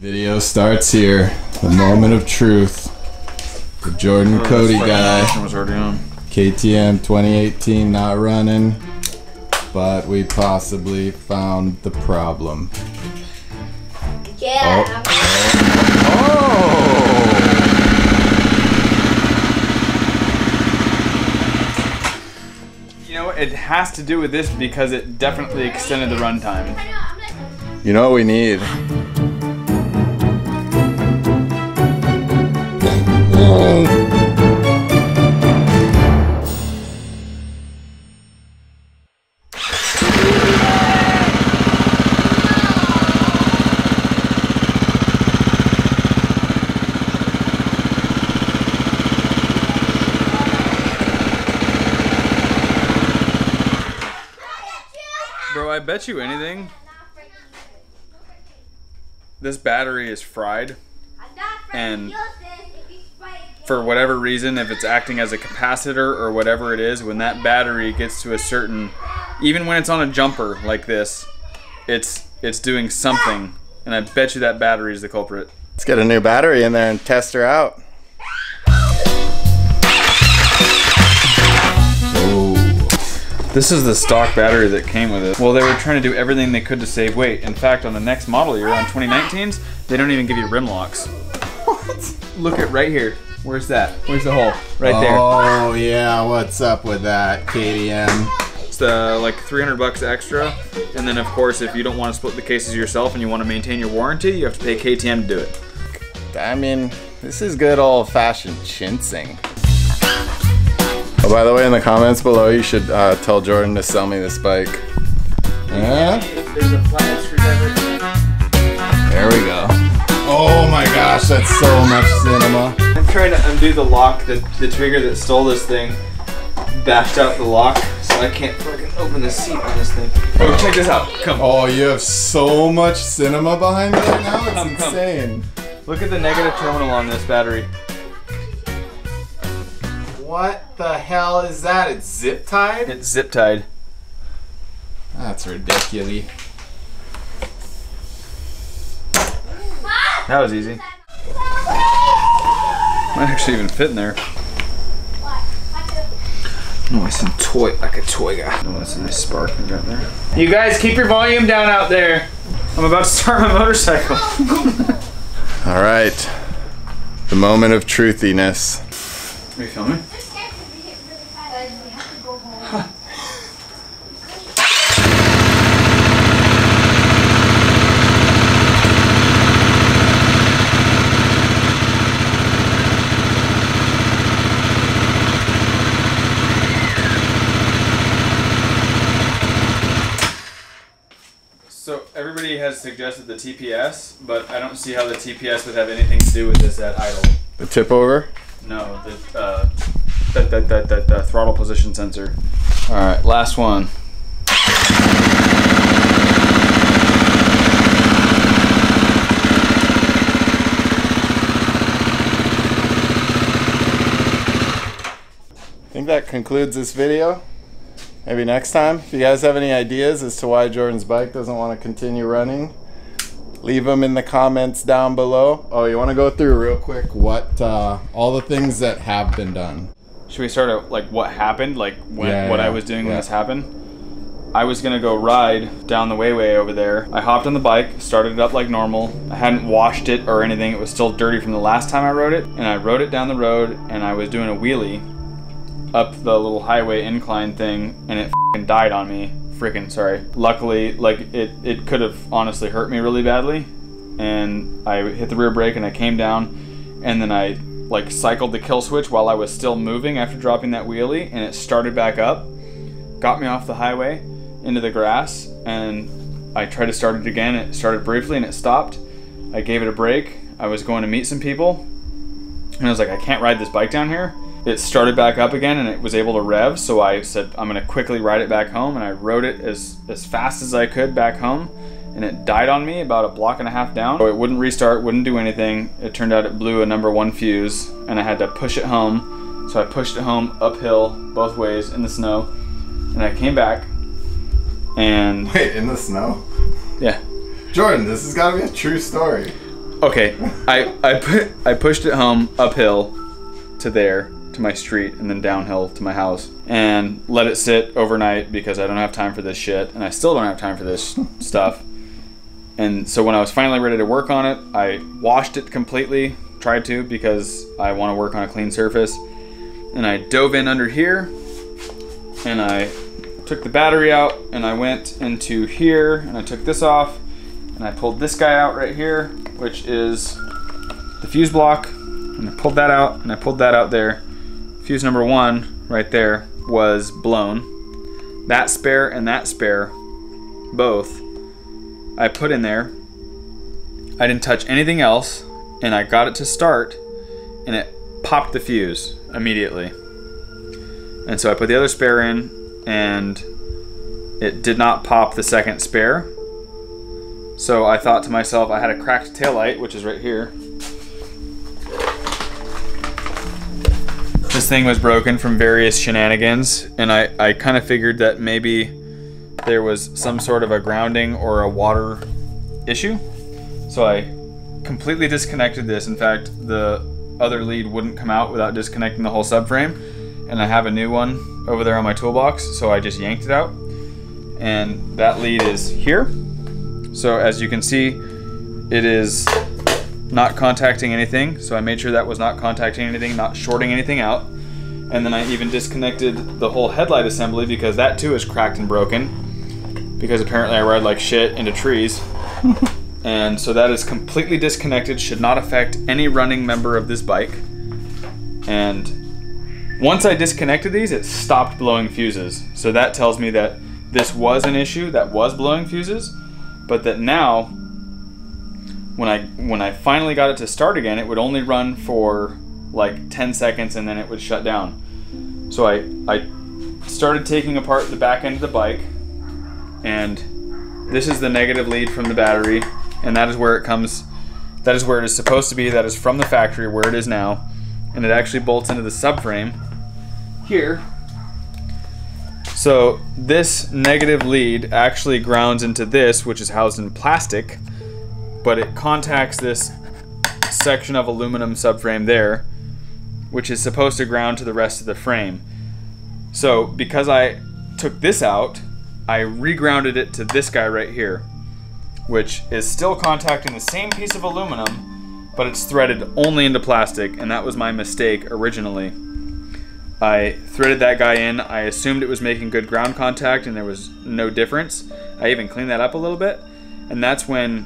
Video starts here. The moment of truth. The Jordan oh, Cody guy. was already on. KTM 2018 not running. But we possibly found the problem. Yeah. Oh. You know? It has to do with this because it definitely extended the runtime. You know what we need? Bro, I bet you anything. This battery is fried. And For whatever reason, if it's acting as a capacitor or whatever it is, when that battery gets to a certain, even when it's on a jumper like this, it's it's doing something, and I bet you that battery is the culprit. Let's get a new battery in there and test her out. This is the stock battery that came with it. Well, they were trying to do everything they could to save weight. In fact, on the next model year, on 2019s, they don't even give you rim locks. What? Look at right here. Where's that? Where's the hole? Right there. Oh yeah, what's up with that, KTM? It's uh, like 300 bucks extra. And then, of course, if you don't want to split the cases yourself and you want to maintain your warranty, you have to pay KTM to do it. I mean, this is good old-fashioned chinsing. Oh, by the way, in the comments below, you should uh, tell Jordan to sell me this bike. Yeah? Gosh, that's so much cinema. I'm trying to undo the lock. The, the trigger that stole this thing bashed out the lock, so I can't fucking open the seat on this thing. Oh, check this out. Come. Oh, you have so much cinema behind it now. It's Come, come. insane. Look at the negative terminal on this battery. What the hell is that? It's zip tied? It's zip tied. That's ridiculous. That was easy. Might actually even fit in there. Nice and toy, like a toy guy. Oh, that's a nice spark we got there. You guys, keep your volume down out there. I'm about to start my motorcycle. All right. The moment of truthiness. Are you filming? So everybody has suggested the TPS, but I don't see how the TPS would have anything to do with this at idle. The tip over? No, the uh, the, the, the, the, the throttle position sensor. All right, last one. I think that concludes this video. Maybe next time, if you guys have any ideas as to why Jordan's bike doesn't want to continue running, leave them in the comments down below. Oh, you want to go through real quick what uh, all the things that have been done? Should we start at like what happened, like when Yeah, what I was doing when this happened? I was gonna go ride down the wayway over there. I hopped on the bike, started it up like normal. I hadn't washed it or anything. It was still dirty from the last time I rode it, and I rode it down the road, and I was doing a wheelie up the little highway incline thing, and it died on me. Freaking sorry. Luckily, like it, it could have honestly hurt me really badly, and I hit the rear brake and I came down, and then I like cycled the kill switch while I was still moving after dropping that wheelie, and it started back up, got me off the highway into the grass, and I tried to start it again. It started briefly and it stopped. I gave it a break. I was going to meet some people, and I was like, I can't ride this bike down here. It started back up again and it was able to rev, so I said, I'm gonna quickly ride it back home, and I rode it as, as fast as I could back home, and it died on me about a block and a half down. So it wouldn't restart, wouldn't do anything. It turned out it blew a number one fuse, and I had to push it home. So I pushed it home uphill both ways in the snow, and I came back, and Wait, in the snow? yeah, Jordan, this has got to be a true story. Okay, I I put I pushed it home uphill to there to my street and then downhill to my house and let it sit overnight because I don't have time for this shit and I still don't have time for this stuff. And so when I was finally ready to work on it, I washed it completely, tried to because I want to work on a clean surface. And I dove in under here and I took the battery out and I went into here and I took this off and I pulled this guy out right here, which is the fuse block. And I pulled that out and I pulled that out there. Fuse number one right there was blown. That spare and that spare, both, I put in there. I didn't touch anything else and I got it to start and it popped the fuse immediately. And so I put the other spare in and it did not pop the second spare. So I thought to myself, I had a cracked taillight, which is right here. Thing was broken from various shenanigans, and I, I kind of figured that maybe there was some sort of a grounding or a water issue. So I completely disconnected this. In fact, the other lead wouldn't come out without disconnecting the whole subframe. And I have a new one over there on my toolbox, so I just yanked it out. And that lead is here. So as you can see, it is not contacting anything. So I made sure that was not contacting anything, not shorting anything out. And then I even disconnected the whole headlight assembly because that too is cracked and broken. Because apparently I ride like shit into trees. and so that is completely disconnected, should not affect any running member of this bike. And once I disconnected these, it stopped blowing fuses. So that tells me that this was an issue that was blowing fuses, but that now when I when I finally got it to start again, it would only run for like 10 seconds and then it would shut down. So I I started taking apart the back end of the bike and this is the negative lead from the battery and that is where it comes that is where it is supposed to be that is from the factory where it is now and it actually bolts into the subframe here so this negative lead actually grounds into this which is housed in plastic but it contacts this section of aluminum subframe there which is supposed to ground to the rest of the frame so because I took this out I regrounded it to this guy right here which is still contacting the same piece of aluminum, but it's threaded only into plastic, and that was my mistake originally. I threaded that guy in, I assumed it was making good ground contact, and there was no difference. I even cleaned that up a little bit, and that's when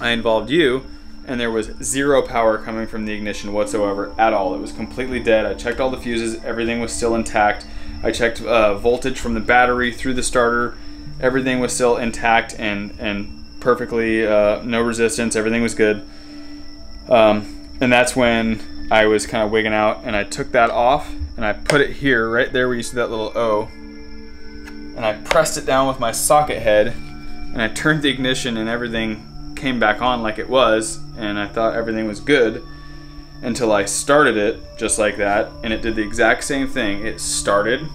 I involved you, and there was zero power coming from the ignition whatsoever at all. It was completely dead. I checked all the fuses, everything was still intact. I checked uh, voltage from the battery through the starter, everything was still intact and and perfectly, uh, no resistance, everything was good. Um, and that's when I was kind of wigging out, and I took that off and I put it here, right there where you see that little O, and I pressed it down with my socket head, and I turned the ignition, and everything came back on like it was, and I thought everything was good until I started it just like that, and it did the exact same thing. It started,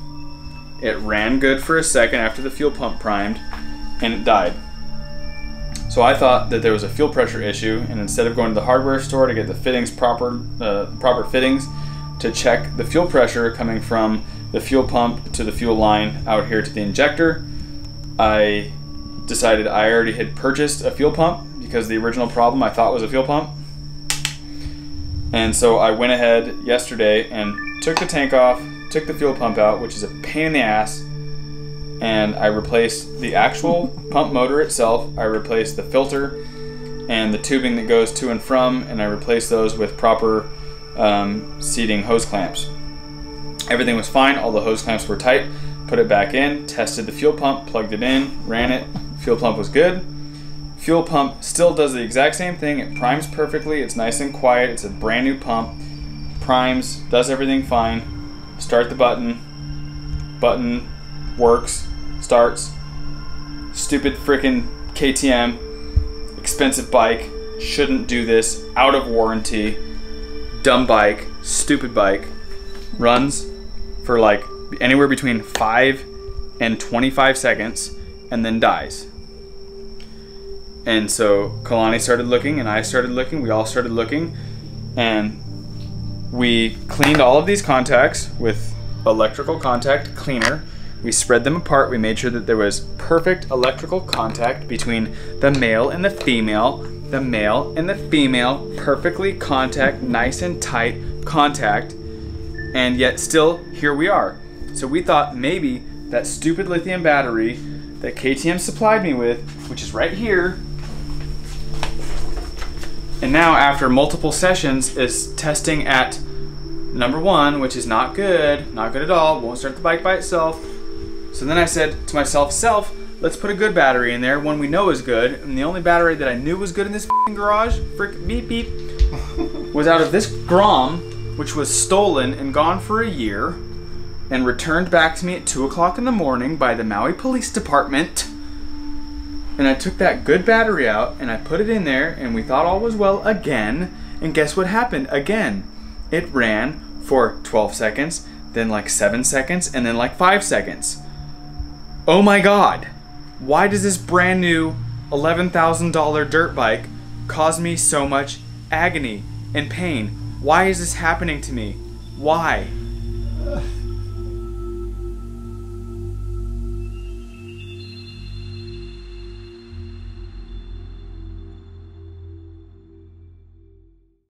it ran good for a second after the fuel pump primed, and it died. So I thought that there was a fuel pressure issue, and instead of going to the hardware store to get the fittings proper, uh, proper fittings, to check the fuel pressure coming from the fuel pump to the fuel line out here to the injector, I decided I already had purchased a fuel pump because the original problem I thought was a fuel pump. And so I went ahead yesterday and took the tank off, took the fuel pump out, which is a pain in the ass, and I replaced the actual pump motor itself. I replaced the filter and the tubing that goes to and from, and I replaced those with proper um, seating hose clamps. Everything was fine, all the hose clamps were tight. Put it back in, tested the fuel pump, plugged it in, ran it. Fuel pump was good. Fuel pump still does the exact same thing. It primes perfectly, it's nice and quiet, it's a brand new pump. Primes, does everything fine. Start the button, button works, starts. Stupid freaking KTM, expensive bike, shouldn't do this, out of warranty, dumb bike, stupid bike, runs for like anywhere between 5 and 25 seconds and then dies. And so Kalani started looking, and I started looking. We all started looking, and we cleaned all of these contacts with electrical contact cleaner. We spread them apart. We made sure that there was perfect electrical contact between the male and the female. The male and the female perfectly contact, nice and tight contact. And yet, still, here we are. So, we thought maybe that stupid lithium battery that KTM supplied me with, which is right here, and now, after multiple sessions, is testing at number one, which is not good, not good at all, won't start the bike by itself. So then I said to myself, self, let's put a good battery in there, one we know is good. And the only battery that I knew was good in this garage, frick beep beep, was out of this Grom, which was stolen and gone for a year, and returned back to me at 2 o'clock in the morning by the Maui Police Department. And I took that good battery out and I put it in there, and we thought all was well again. And guess what happened? Again, it ran for 12 seconds, then like 7 seconds, and then like 5 seconds. Oh my god! Why does this brand new $11,000 dirt bike cause me so much agony and pain? Why is this happening to me? Why?